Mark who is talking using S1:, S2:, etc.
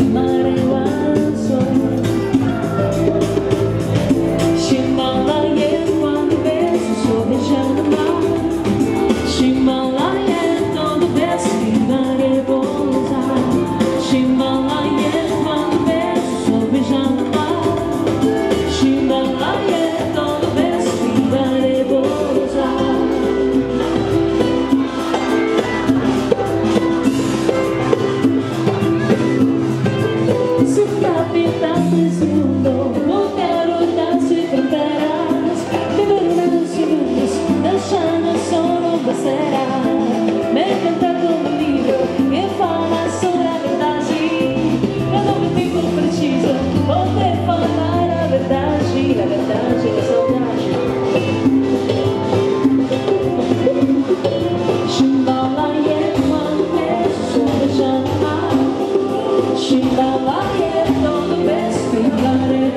S1: my Suka pinta sesuatu I'm the best we got it.